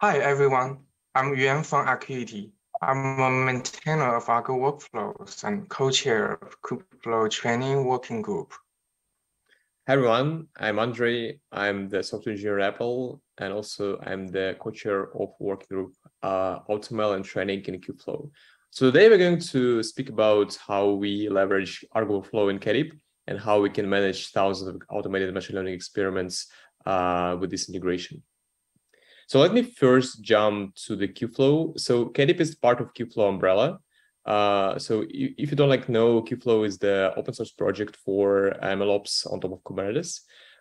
Hi, everyone. I'm Yuan from Akuity. I'm a maintainer of Argo workflows and co-chair of Kubeflow training working group. Hi everyone, I'm Andrey. I'm the software engineer at Apple, and also I'm the co-chair of working group uh, AutoML and training in Kubeflow. So today we're going to speak about how we leverage Argo Flow in Katib and how we can manage thousands of automated machine learning experiments uh, with this integration. So let me first jump to the Kubeflow. So Katib is part of Kubeflow umbrella. Uh, so if you don't like know, Kubeflow is the open source project for MLOps on top of Kubernetes.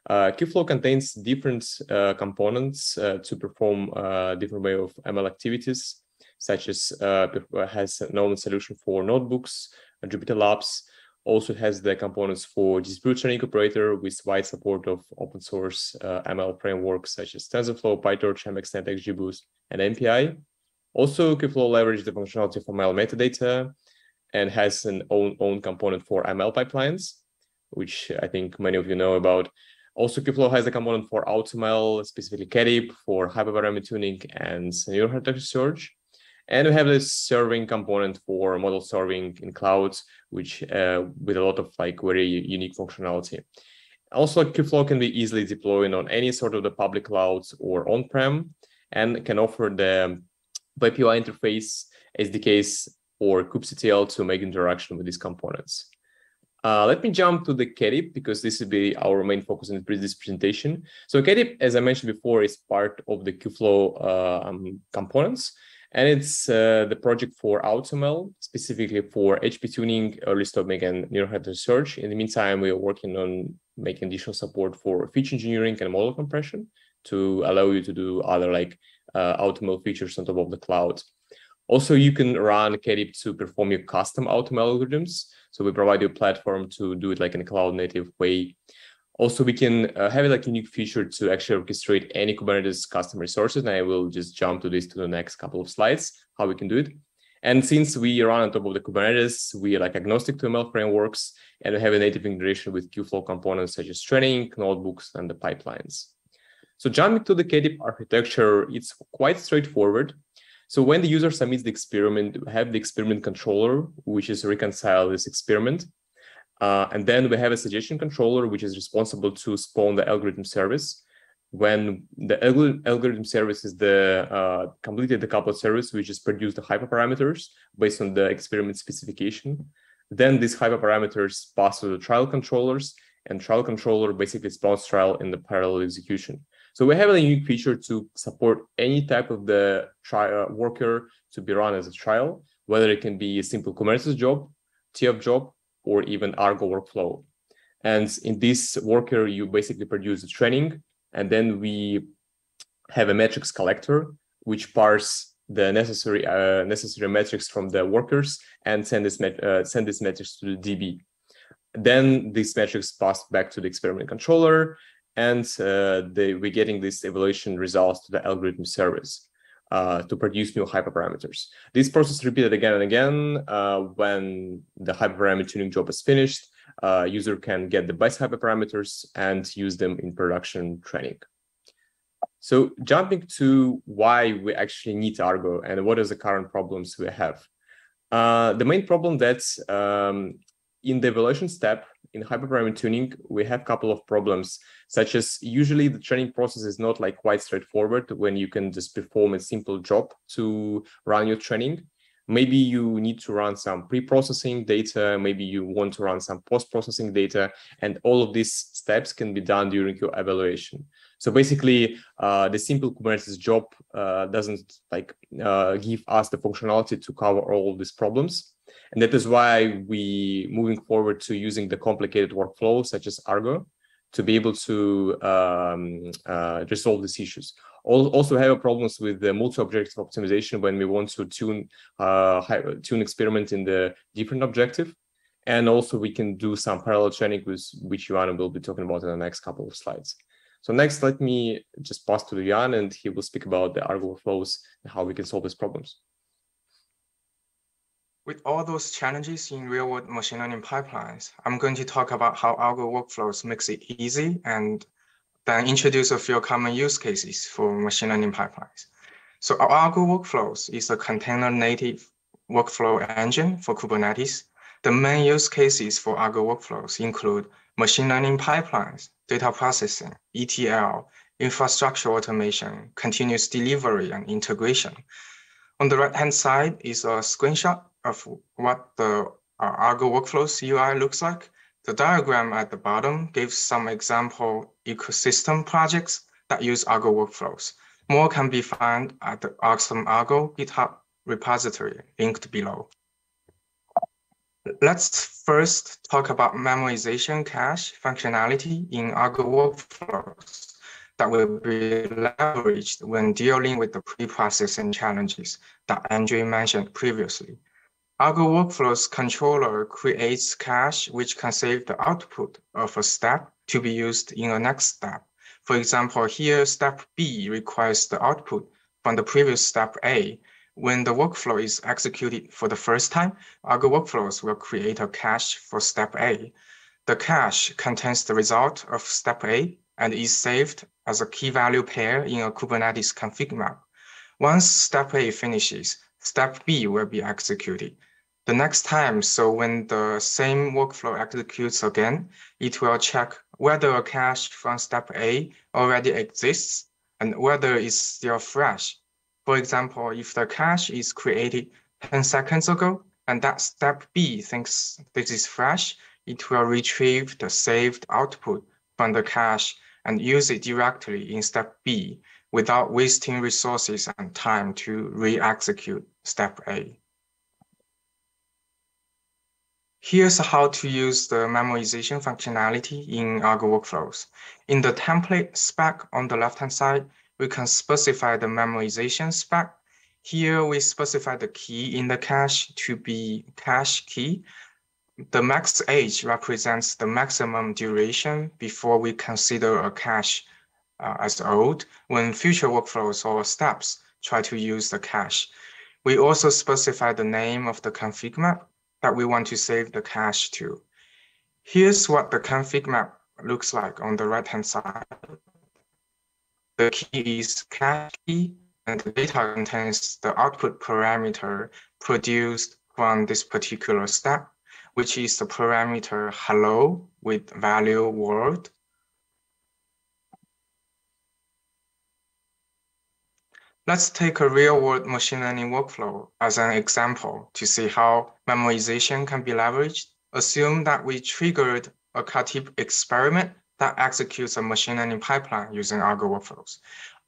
Uh, Kubeflow contains different uh, components uh, to perform uh, different way of ML activities, such as uh, has a known solution for notebooks, Jupyter Labs, also has the components for distributed training operator with wide support of open source uh, ML frameworks such as TensorFlow, PyTorch, MXNet, XGBoost, and MPI. Also, Kubeflow leverages the functionality of ML metadata and has an own, own component for ML pipelines, which I think many of you know about. Also, Kubeflow has a component for AutoML, specifically Katib for hyperparameter tuning and neural architecture search. And we have this serving component for model serving in clouds, which uh, with a lot of like very unique functionality. Also, Kubeflow can be easily deployed on any sort of the public clouds or on-prem and can offer the API interface, SDKs, or kubectl to make interaction with these components. Uh, let me jump to the Katib because this will be our main focus in this presentation. So Katib, as I mentioned before, is part of the Kubeflow uh, um, components. And it's uh, the project for AutoML, specifically for HP tuning, early stopping, and neural net search. In the meantime, we are working on making additional support for feature engineering and model compression to allow you to do other like uh, AutoML features on top of the cloud. Also, you can run Katib to perform your custom AutoML algorithms. So we provide you a platform to do it like in a cloud native way. Also, we can uh, have a unique feature to actually orchestrate any Kubernetes custom resources. And I will just jump to this to the next couple of slides, how we can do it. And since we run on top of the Kubernetes, we are like agnostic to ML frameworks, and we have a native integration with Kubeflow components such as training, notebooks, and the pipelines. So jumping to the Katib architecture, it's quite straightforward. So when the user submits the experiment, we have the experiment controller, which is reconcile this experiment. Uh, and then we have a suggestion controller, which is responsible to spawn the algorithm service. When the algorithm service is the uh, completed the coupled service, which is produce the hyperparameters based on the experiment specification. Then these hyperparameters pass to the trial controllers, and trial controller basically spawns trial in the parallel execution. So we have a unique feature to support any type of the trial uh, worker to be run as a trial, whether it can be a simple Kubernetes job, TF job, or even Argo workflow. And in this worker, you basically produce the training, and then we have a metrics collector, which parse the necessary uh, necessary metrics from the workers and send this met uh, send this metrics to the DB. Then these metrics pass back to the experiment controller, and uh, they, we're getting this evaluation results to the algorithm service uh, to produce new hyperparameters. This process repeated again and again. Uh, when the hyperparameter tuning job is finished, uh, user can get the best hyperparameters and use them in production training. So jumping to why we actually need Argo and what is the current problems we have. Uh, the main problem that um, in the evaluation step, in hyperparameter tuning, we have a couple of problems, such as usually the training process is not like quite straightforward when you can just perform a simple job to run your training. Maybe you need to run some pre-processing data, maybe you want to run some post-processing data, and all of these steps can be done during your evaluation. So basically, uh, the simple Kubernetes job uh, doesn't like uh, give us the functionality to cover all of these problems. And that is why we moving forward to using the complicated workflow such as Argo to be able to um, uh, resolve these issues. Also have problems with the multi-objective optimization when we want to tune uh, tune experiment in the different objective. And also we can do some parallel training with which Joanna will be talking about in the next couple of slides. So next, let me just pass to Yuan and he will speak about the Argo flows and how we can solve these problems. With all those challenges in real-world machine learning pipelines, I'm going to talk about how Argo workflows makes it easy and then introduce a few common use cases for machine learning pipelines. So Argo Workflows is a container native workflow engine for Kubernetes. The main use cases for Argo Workflows include machine learning pipelines, data processing, ETL, infrastructure automation, continuous delivery, and integration. On the right-hand side is a screenshot of what the uh, Argo Workflows UI looks like. The diagram at the bottom gives some example ecosystem projects that use Argo Workflows. More can be found at the Awesome Argo GitHub repository linked below. Let's first talk about memoization cache functionality in Argo Workflows that will be leveraged when dealing with the pre-processing challenges that Andrey mentioned previously. Argo Workflows controller creates cache which can save the output of a step to be used in a next step. For example, here step B requires the output from the previous step A. When the workflow is executed for the first time, Argo Workflows will create a cache for step A. The cache contains the result of step A and is saved as a key value pair in a Kubernetes config map. Once step A finishes, step B will be executed. The next time, so when the same workflow executes again, it will check whether a cache from step A already exists and whether it's still fresh. For example, if the cache is created 10 seconds ago and that step B thinks this is fresh, it will retrieve the saved output from the cache and use it directly in step B without wasting resources and time to re-execute step A. Here's how to use the memoization functionality in Argo workflows. In the template spec on the left-hand side, we can specify the memoization spec. Here we specify the key in the cache to be cache key the max age represents the maximum duration before we consider a cache uh, as old when future workflows or steps try to use the cache. We also specify the name of the config map that we want to save the cache to. Here's what the config map looks like on the right-hand side. The key is cache key, and the data contains the output parameter produced from this particular step which is the parameter hello with value world. Let's take a real-world machine learning workflow as an example to see how memoization can be leveraged. Assume that we triggered a Katib experiment that executes a machine learning pipeline using Argo workflows.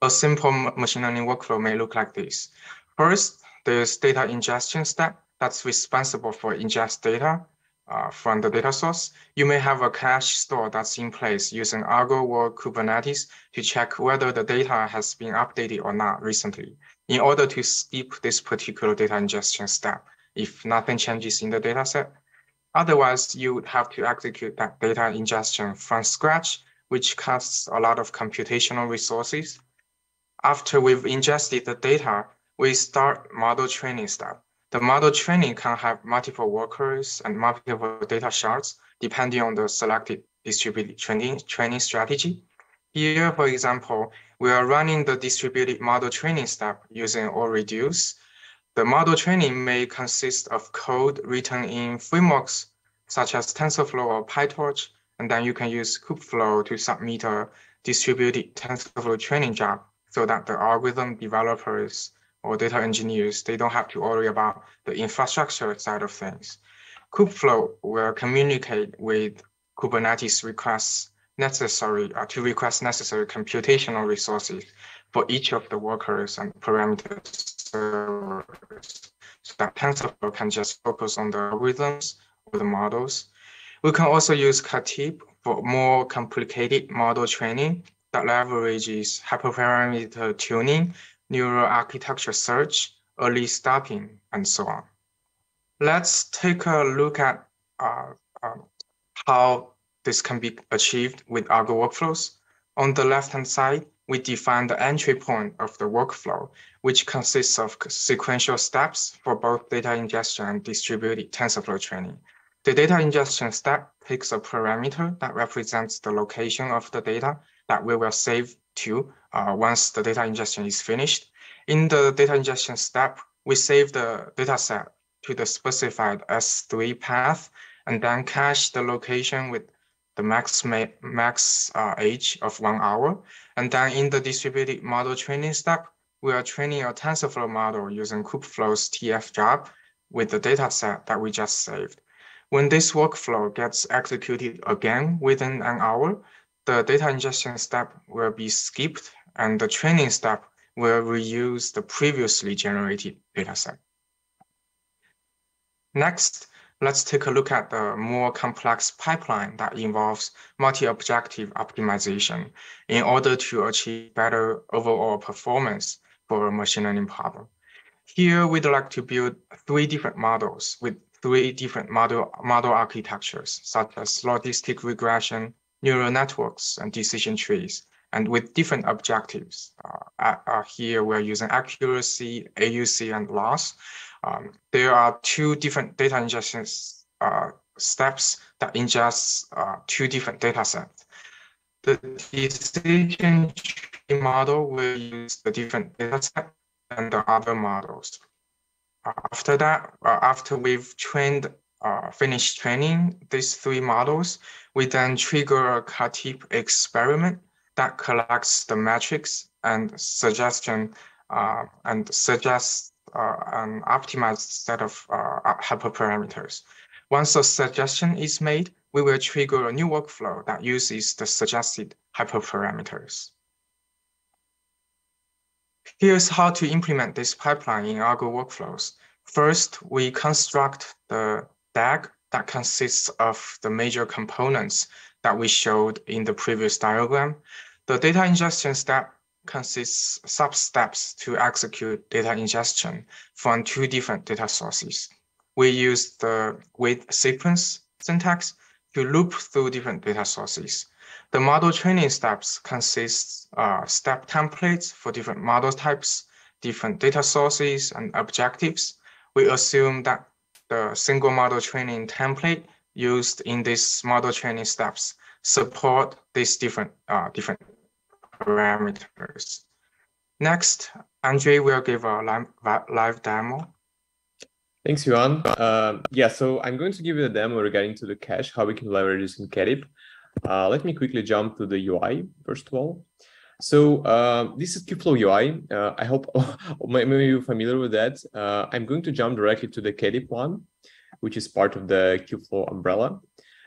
A simple machine learning workflow may look like this. First, there's data ingestion step that's responsible for ingest data uh, from the data source, you may have a cache store that's in place using Argo or Kubernetes to check whether the data has been updated or not recently in order to skip this particular data ingestion step if nothing changes in the dataset. Otherwise, you would have to execute that data ingestion from scratch, which costs a lot of computational resources. After we've ingested the data, we start model training step. The model training can have multiple workers and multiple data shards depending on the selected distributed training, training strategy. Here, for example, we are running the distributed model training step using AllReduce. The model training may consist of code written in frameworks such as TensorFlow or PyTorch, and then you can use Kubeflow to submit a distributed TensorFlow training job so that the algorithm developers or data engineers, they don't have to worry about the infrastructure side of things. Kubeflow will communicate with Kubernetes requests necessary uh, to request necessary computational resources for each of the workers and parameter servers so that TensorFlow can just focus on the algorithms or the models. We can also use Katib for more complicated model training that leverages hyperparameter tuning neural architecture search, early stopping, and so on. Let's take a look at uh, uh, how this can be achieved with Argo workflows. On the left-hand side, we define the entry point of the workflow, which consists of sequential steps for both data ingestion and distributed TensorFlow training. The data ingestion step takes a parameter that represents the location of the data that we will save uh, once the data ingestion is finished. In the data ingestion step, we save the dataset to the specified S3 path and then cache the location with the max max uh, age of one hour. And then in the distributed model training step, we are training a TensorFlow model using Kubeflow's TF job with the dataset that we just saved. When this workflow gets executed again within an hour, the data ingestion step will be skipped and the training step will reuse the previously generated dataset. Next, let's take a look at the more complex pipeline that involves multi-objective optimization in order to achieve better overall performance for a machine learning problem. Here, we'd like to build three different models with three different model, model architectures, such as logistic regression, neural networks, and decision trees, and with different objectives. Uh, here, we're using accuracy, AUC, and loss. Um, there are two different data ingestion uh, steps that ingest uh, two different data sets. The decision tree model will use the different data set and the other models. After that, uh, after we've trained, uh, finished training these three models, we then trigger a Katib experiment that collects the metrics and suggestion uh, and suggests uh, an optimized set of uh, hyperparameters. Once a suggestion is made, we will trigger a new workflow that uses the suggested hyperparameters. Here's how to implement this pipeline in Argo workflows. First, we construct the DAG that consists of the major components that we showed in the previous diagram. The data ingestion step consists sub-steps to execute data ingestion from two different data sources. We use the with sequence syntax to loop through different data sources. The model training steps consist uh, step templates for different model types, different data sources and objectives. We assume that the single model training template used in these model training steps support these different uh, different parameters. Next, Andrey will give a live, live demo. Thanks, Yuan. Uh, yeah, so I'm going to give you a demo regarding to the cache, how we can leverage this in Katib. Uh, let me quickly jump to the UI, first of all. So uh, this is Kubeflow UI. Uh, I hope maybe you're familiar with that. Uh, I'm going to jump directly to the Katib one, which is part of the Kubeflow umbrella.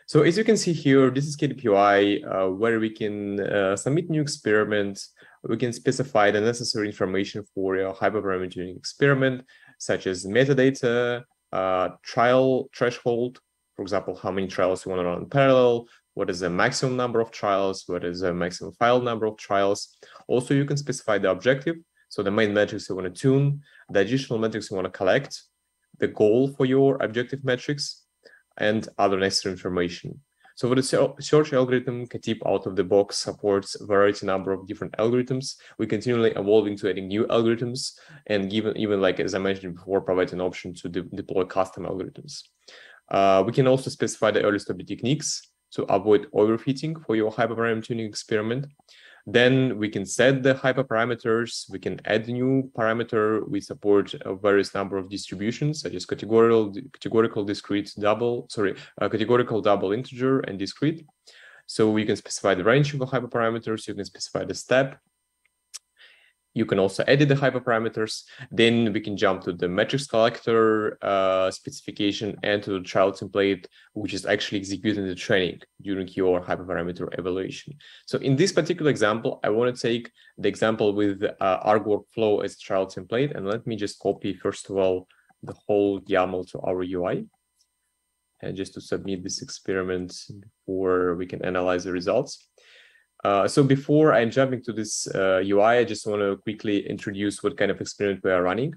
So as you can see here, this is Katib UI, uh, where we can uh, submit new experiments. We can specify the necessary information for a hyperparameter experiment, such as metadata, uh, trial threshold, for example, how many trials you want to run in parallel, what is the maximum number of trials, what is the maximum file number of trials. Also, you can specify the objective, so the main metrics you want to tune, the additional metrics you want to collect, the goal for your objective metrics, and other necessary information. So for the search algorithm, Katib out of the box supports a variety number of different algorithms. We continually evolving to adding new algorithms and given even like, as I mentioned before, provide an option to de deploy custom algorithms. Uh, we can also specify the early stoping techniques to avoid overfitting for your hyperparameter tuning experiment. Then we can set the hyperparameters. We can add new parameter. We support a various number of distributions, such as categorical, categorical discrete double, sorry, uh, categorical double integer and discrete. So we can specify the range of the hyperparameters. You can specify the step. You can also edit the hyperparameters. Then we can jump to the metrics collector uh, specification and to the trial template, which is actually executing the training during your hyperparameter evaluation. So in this particular example, I want to take the example with uh, workflow as trial template. And let me just copy, first of all, the whole YAML to our UI. And just to submit this experiment before we can analyze the results. Uh, so before I'm jumping to this uh, UI, I just want to quickly introduce what kind of experiment we are running.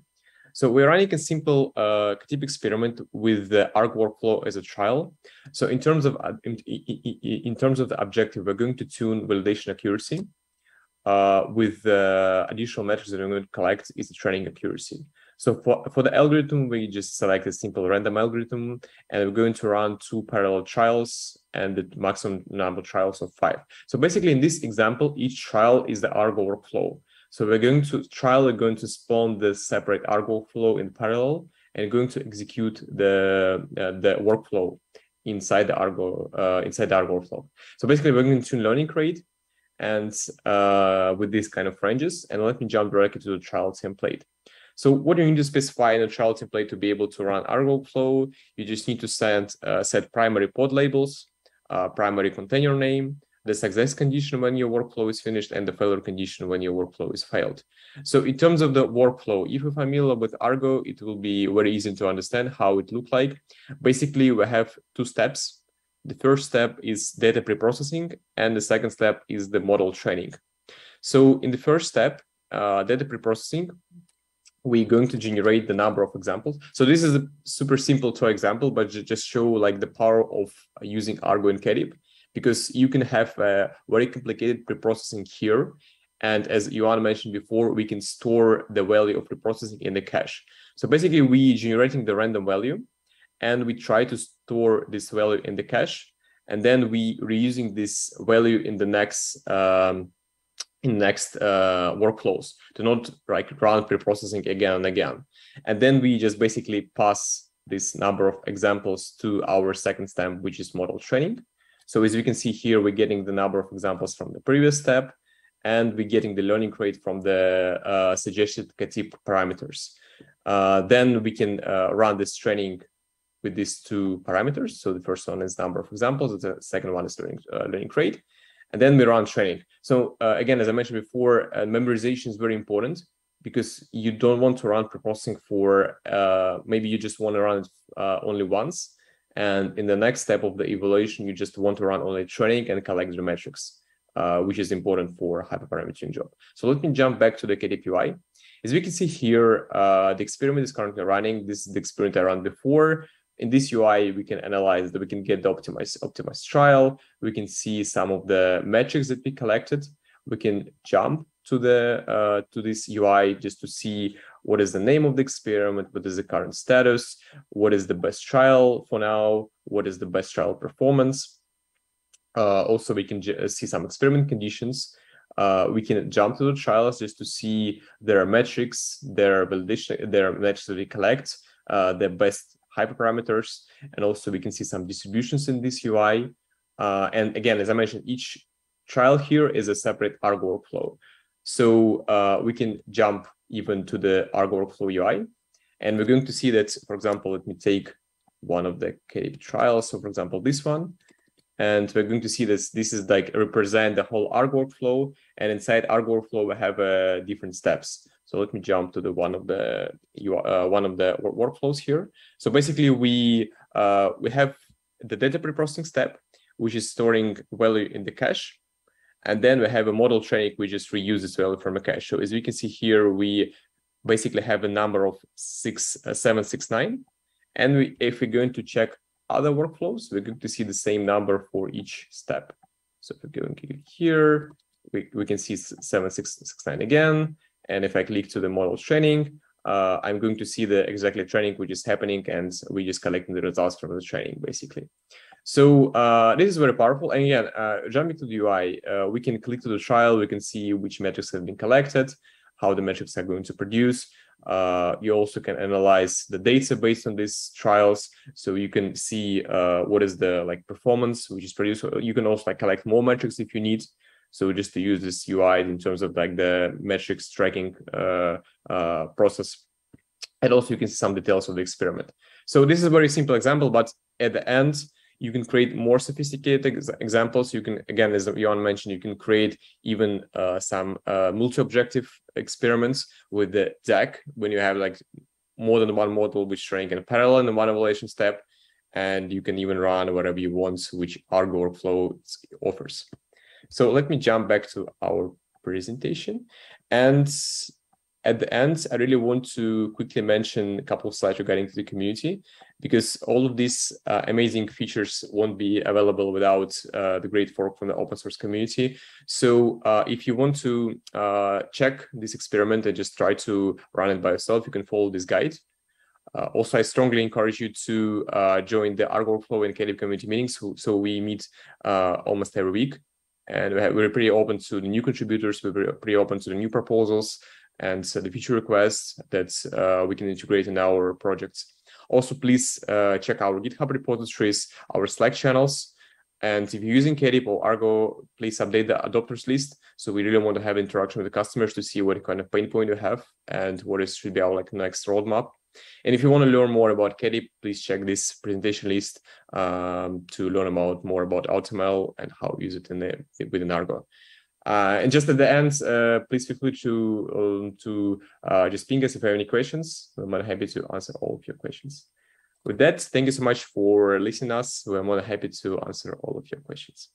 So we're running a simple uh, Katib experiment with the Argo workflow as a trial. So in terms of uh, in, in terms of the objective, we're going to tune validation accuracy uh, with the additional metrics that we're going to collect is the training accuracy. So for, for the algorithm, we just select a simple random algorithm, and we're going to run two parallel trials and the maximum number of trials of five. So basically, in this example, each trial is the Argo workflow. So we're going to trial, we're going to spawn the separate Argo workflow in parallel and going to execute the, uh, the workflow inside the Argo, uh, inside the Argo workflow. So basically we're going to tune learning rate and uh, with these kind of ranges. And let me jump directly to the trial template. So what do you need to specify in a trial template to be able to run Argo flow? You just need to send, uh, set primary pod labels, uh, primary container name, the success condition when your workflow is finished, and the failure condition when your workflow is failed. So in terms of the workflow, if you're familiar with Argo, it will be very easy to understand how it look like. Basically, we have two steps. The first step is data preprocessing, and the second step is the model training. So in the first step, uh, data preprocessing, we're going to generate the number of examples. So this is a super simple toy example, but just show like the power of using Argo and Katib, because you can have a very complicated preprocessing here. And as Yuan mentioned before, we can store the value of preprocessing in the cache. So basically we generating the random value and we try to store this value in the cache. And then we reusing this value in the next um, in next uh, workflows to not like run preprocessing again and again. And then we just basically pass this number of examples to our second step, which is model training. So as you can see here, we're getting the number of examples from the previous step, and we're getting the learning rate from the uh, suggested Katib parameters. Uh, then we can uh, run this training with these two parameters. So the first one is number of examples, the second one is learning, uh, learning rate and then we run training. So uh, again, as I mentioned before, uh, memoization is very important because you don't want to run preprocessing for uh, maybe you just want to run it uh, only once, and in the next step of the evaluation, you just want to run only training and collect the metrics, uh, which is important for hyperparameter job. So let me jump back to the Katib UI. As we can see here, uh, the experiment is currently running. This is the experiment I ran before in this UI, we can analyze that we can get the optimized optimized trial. We can see some of the metrics that we collected. We can jump to the uh, to this UI just to see what is the name of the experiment, what is the current status, what is the best trial for now, what is the best trial performance. Uh, also, we can see some experiment conditions. Uh, we can jump to the trials just to see their metrics, their validation, their metrics that we collect, uh, the best hyperparameters, and also we can see some distributions in this UI. Uh, and again, as I mentioned, each trial here is a separate Argo workflow. So uh, we can jump even to the Argo workflow UI. And we're going to see that, for example, let me take one of the Katib trials. So for example, this one. And we're going to see this, this is like represent the whole Argo workflow. And inside Argo workflow, we have uh, different steps. So let me jump to the one of the uh, one of the workflows here. So basically, we uh, we have the data preprocessing step, which is storing value in the cache, and then we have a model training which just reuses value from a cache. So as we can see here, we basically have a number of six uh, seven six nine, and we, if we're going to check other workflows, we're going to see the same number for each step. So if we're going here, we, we can see 7669 again. And if I click to the model training, uh, I'm going to see the exactly training which is happening and we just collecting the results from the training basically. So uh, this is very powerful. And again, uh, jumping to the UI, uh, we can click to the trial, we can see which metrics have been collected, how the metrics are going to produce. Uh, you also can analyze the data based on these trials. So you can see uh, what is the like performance which is produced. You can also like collect more metrics if you need. So just to use this UI in terms of like the metrics tracking uh, uh, process. And also you can see some details of the experiment. So this is a very simple example, but at the end, you can create more sophisticated ex examples. You can, again, as Yuan mentioned, you can create even uh, some uh, multi-objective experiments with the DAG when you have like more than one model which training in parallel in one evaluation step. And you can even run whatever you want, which Argo workflow offers. So let me jump back to our presentation. And at the end, I really want to quickly mention a couple of slides regarding to the community, because all of these uh, amazing features won't be available without uh, the great work from the open source community. So uh, if you want to uh, check this experiment and just try to run it by yourself, you can follow this guide. Uh, also, I strongly encourage you to uh, join the Argo Workflow and Katib community meetings. So, so we meet almost every week and we're pretty open to the new contributors. We're pretty open to the new proposals and the feature requests that uh, we can integrate in our projects. Also, please uh, check our GitHub repositories, our Slack channels, and if you're using Katib or Argo, please update the adopters list. So we really want to have interaction with the customers to see what kind of pain point you have and what is should be our like next roadmap. And if you want to learn more about Katib, please check this presentation list um, to learn about more about AutoML and how use it in the, within Argo. Uh, and just at the end, uh, please feel free to um, to uh, just ping us if you have any questions. I'm more happy to answer all of your questions. With that, thank you so much for listening us. We're more than happy to answer all of your questions.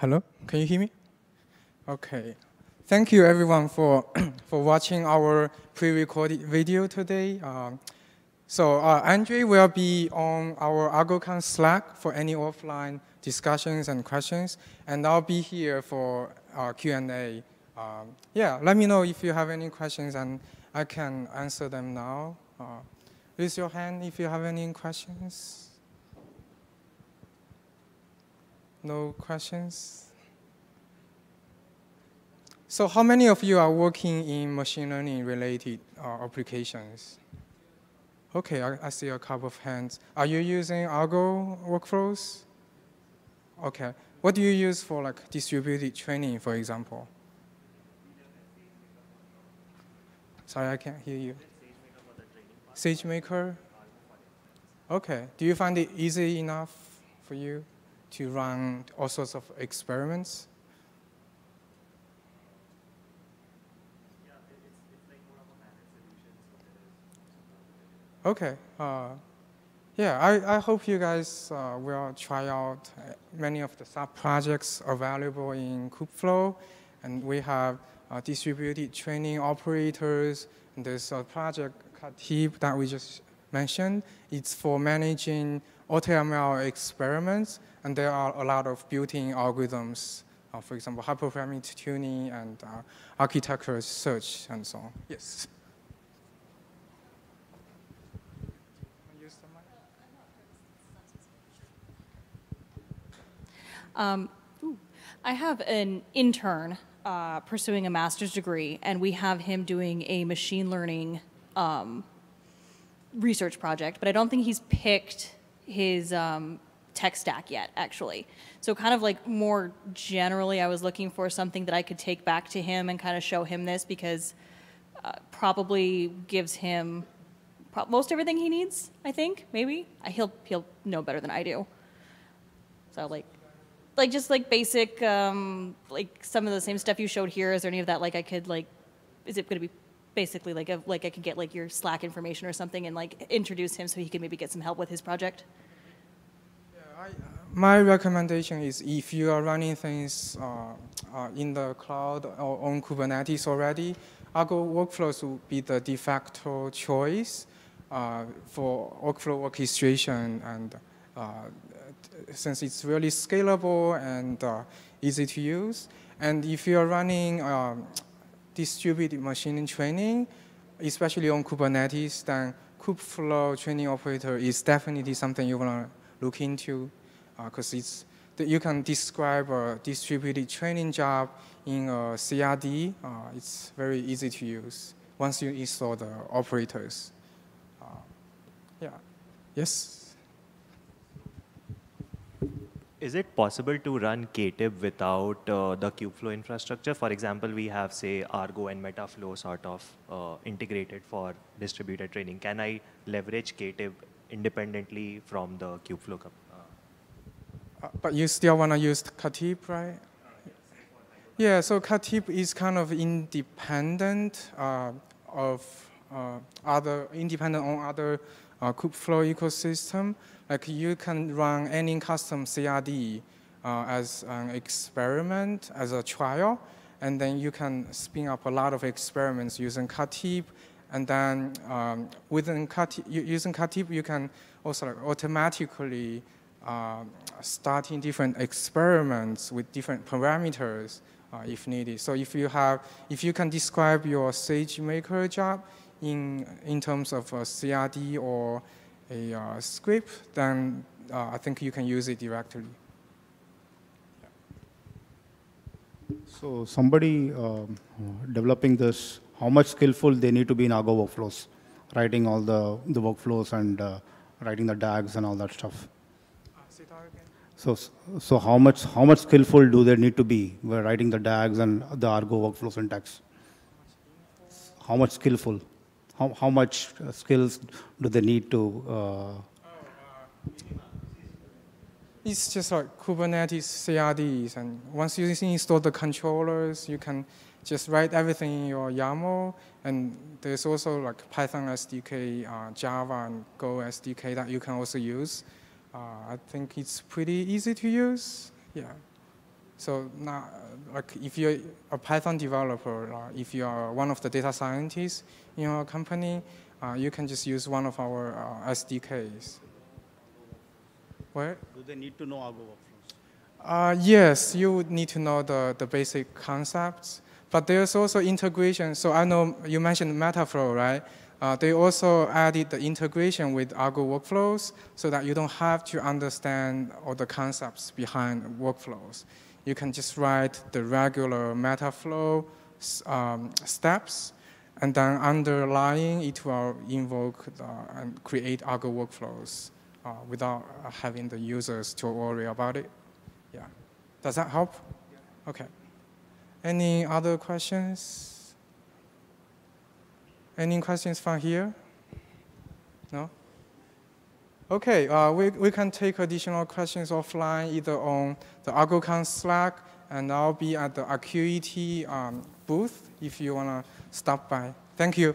Hello, can you hear me? Okay. Thank you everyone for, for watching our pre-recorded video today. Um, so uh, Andrey will be on our ArgoCon Slack for any offline discussions and questions, and I'll be here for uh, Q&A. Um, yeah, let me know if you have any questions and I can answer them now. Uh, raise your hand if you have any questions. No questions? So how many of you are working in machine learning related uh, applications? Okay, I, I, see a couple of hands. Are you using Argo workflows? Okay. What do you use for like distributed training, for example? Sorry, I can't hear you. SageMaker? Okay. Do you find it easy enough for you to run all sorts of experiments? Okay. Uh, yeah, I, I hope you guys uh, will try out uh, many of the sub-projects available in Kubeflow. And we have uh, distributed training operators. And there's a project Katib that we just mentioned. It's for managing AutoML experiments. And there are a lot of built-in algorithms, uh, for example, hyperparameter tuning and uh, architecture search and so on. Yes. Um, I have an intern uh, pursuing a master's degree, and we have him doing a machine learning um, research project, but I don't think he's picked his um, tech stack yet, actually. So kind of like more generally, I was looking for something that I could take back to him and kind of show him this because uh, probably gives him pro most everything he needs, I think, maybe. He'll, he'll know better than I do. So like, like just like basic, um, like some of the same stuff you showed here. Is there any of that like I could like, is it going to be basically like a, like I could get like your Slack information or something and like introduce him so he could maybe get some help with his project? Yeah, I, my recommendation is if you are running things uh, uh, in the cloud or on Kubernetes already, Argo workflows will be the de facto choice uh, for workflow orchestration and uh, since it's really scalable and uh, easy to use. And if you're running um, distributed machine training, especially on Kubernetes, then Kubeflow training operator is definitely something you want to look into because uh, it's you can describe a distributed training job in a CRD. Uh, it's very easy to use once you install the operators. Uh, yeah. Yes is it possible to run Katib without uh, the Kubeflow infrastructure? For example, we have, say, Argo and Metaflow sort of uh, integrated for distributed training. Can I leverage Katib independently from the Kubeflow? Uh, but you still want to use Katib, right? Yeah, so Katib is kind of independent uh, of other, independent on other uh, Kubeflow ecosystem. Like you can run any custom CRD uh, as an experiment, as a trial, and then you can spin up a lot of experiments using Katib, and then um, within Katib, using Katib, you can also like automatically uh, starting different experiments with different parameters uh, if needed. So if you have, if you can describe your SageMaker job in, in terms of a CRD or a uh, script, then uh, I think you can use it directly. So somebody um, developing this, how much skillful they need to be in Argo workflows, writing all the, the workflows and uh, writing the DAGs and all that stuff. So, so how much how much skillful do they need to be writing the DAGs and the Argo workflow syntax? How much skillful? How, how much uh, skills do they need to? Uh, It's just like Kubernetes CRDs, and once you install the controllers, you can just write everything in your YAML. And there's also like Python SDK, uh, Java, and Go SDK that you can also use. Uh, I think it's pretty easy to use. Yeah. So now, like if you're a Python developer, uh, if you are one of the data scientists in your company, uh, you can just use one of our uh, SDKs. What? do they need to know Argo workflows? Uh, yes, you would need to know the, the basic concepts, but there's also integration. So I know you mentioned Metaflow, right? Uh, they also added the integration with Argo workflows so that you don't have to understand all the concepts behind workflows. You can just write the regular Metaflow um, steps, and then underlying it will invoke the, and create Argo workflows uh, without having the users to worry about it. Yeah. Does that help? Okay. Any other questions? Any questions from here? No? Okay, uh, we, we can take additional questions offline, either on the ArgoCon Slack, and I'll be at the Akuity um, booth if you want to stop by. Thank you.